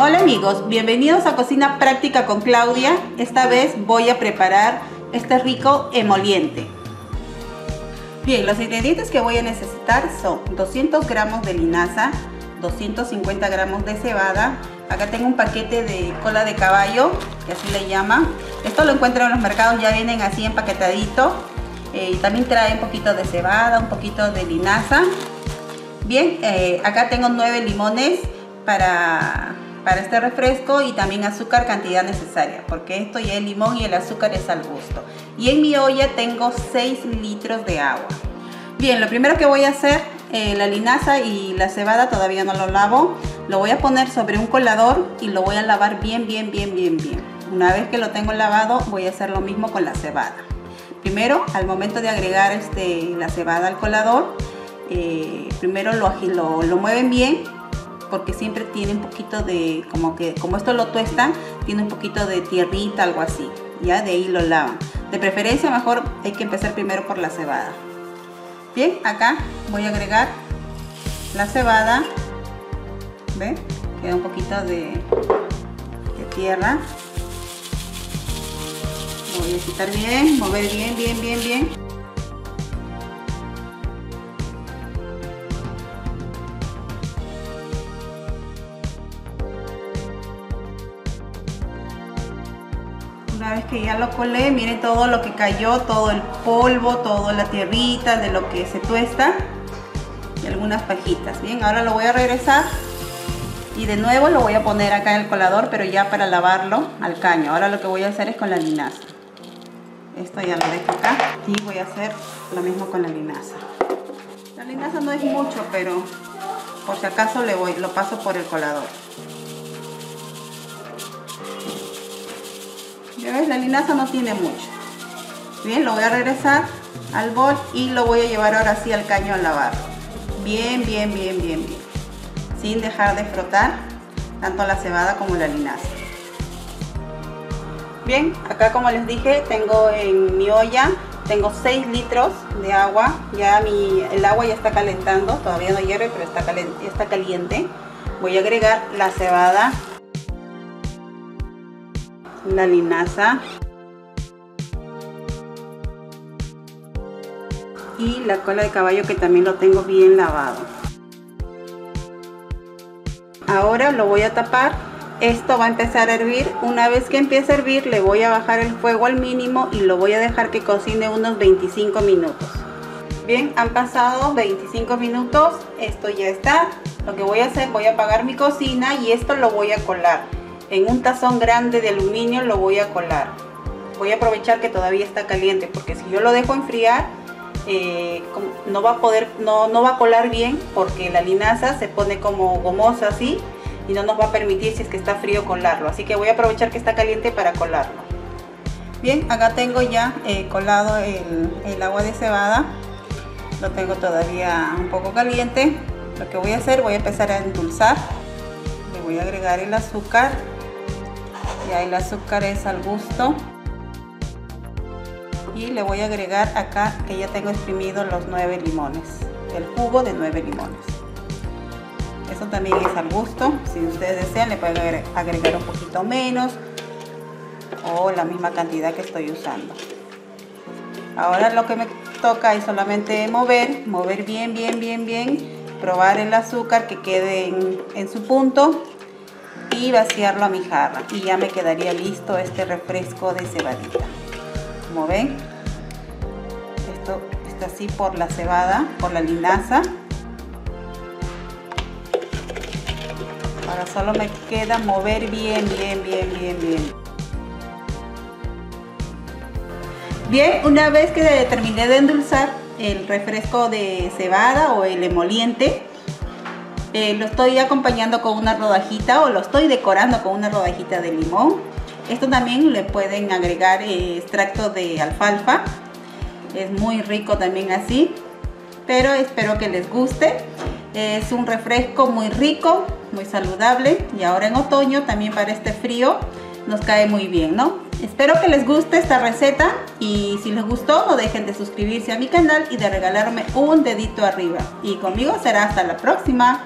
amigos, bienvenidos a Cocina Práctica con Claudia. Esta vez voy a preparar este rico emoliente. Bien, los ingredientes que voy a necesitar son 200 gramos de linaza, 250 gramos de cebada, acá tengo un paquete de cola de caballo, que así le llaman. Esto lo encuentran en los mercados, ya vienen así empaquetadito. Eh, también trae un poquito de cebada, un poquito de linaza. Bien, eh, acá tengo 9 limones para para este refresco y también azúcar cantidad necesaria porque esto ya el limón y el azúcar es al gusto. Y en mi olla tengo 6 litros de agua. Bien lo primero que voy a hacer eh, la linaza y la cebada todavía no lo lavo lo voy a poner sobre un colador y lo voy a lavar bien bien bien bien bien. Una vez que lo tengo lavado voy a hacer lo mismo con la cebada. Primero al momento de agregar este, la cebada al colador eh, primero lo, lo, lo mueven bien porque siempre tiene un poquito de, como que, como esto lo tuestan, tiene un poquito de tierrita, algo así. Ya de ahí lo lavan. De preferencia mejor hay que empezar primero por la cebada. Bien, acá voy a agregar la cebada. ¿Ve? Queda un poquito de, de tierra. Voy a quitar bien, mover bien, bien, bien, bien. Una vez que ya lo colé, miren todo lo que cayó, todo el polvo, toda la tierrita de lo que se tuesta y algunas pajitas. Bien, ahora lo voy a regresar y de nuevo lo voy a poner acá en el colador, pero ya para lavarlo al caño. Ahora lo que voy a hacer es con la linaza. Esto ya lo dejo acá y voy a hacer lo mismo con la linaza. La linaza no es mucho, pero por si acaso le voy, lo paso por el colador. Ves, la linaza no tiene mucho. Bien, lo voy a regresar al bol y lo voy a llevar ahora sí al caño a lavar. Bien, bien, bien, bien, bien. Sin dejar de frotar tanto la cebada como la linaza. Bien, acá como les dije, tengo en mi olla, tengo 6 litros de agua. Ya mi, el agua ya está calentando, todavía no hierve, pero está, está caliente. Voy a agregar la cebada la linaza y la cola de caballo que también lo tengo bien lavado. Ahora lo voy a tapar. Esto va a empezar a hervir. Una vez que empiece a hervir le voy a bajar el fuego al mínimo y lo voy a dejar que cocine unos 25 minutos. Bien han pasado 25 minutos. Esto ya está. Lo que voy a hacer voy a apagar mi cocina y esto lo voy a colar en un tazón grande de aluminio lo voy a colar. Voy a aprovechar que todavía está caliente porque si yo lo dejo enfriar eh, no va a poder, no, no va a colar bien porque la linaza se pone como gomosa así y no nos va a permitir si es que está frío colarlo. Así que voy a aprovechar que está caliente para colarlo. Bien, acá tengo ya eh, colado el, el agua de cebada. Lo tengo todavía un poco caliente. Lo que voy a hacer, voy a empezar a endulzar. Le voy a agregar el azúcar el azúcar es al gusto. Y le voy a agregar acá que ya tengo exprimido los 9 limones el jugo de 9 limones. Eso también es al gusto si ustedes desean le pueden agregar un poquito menos o la misma cantidad que estoy usando. Ahora lo que me toca es solamente mover mover bien bien bien bien probar el azúcar que quede en su punto y vaciarlo a mi jarra y ya me quedaría listo este refresco de cebadita. Como ven esto está así por la cebada por la linaza. Ahora solo me queda mover bien bien bien bien bien. Bien una vez que terminé de endulzar el refresco de cebada o el emoliente eh, lo estoy acompañando con una rodajita o lo estoy decorando con una rodajita de limón. Esto también le pueden agregar eh, extracto de alfalfa. Es muy rico también así. Pero espero que les guste. Es un refresco muy rico, muy saludable. Y ahora en otoño también para este frío nos cae muy bien, ¿no? Espero que les guste esta receta y si les gustó no dejen de suscribirse a mi canal y de regalarme un dedito arriba. Y conmigo será hasta la próxima.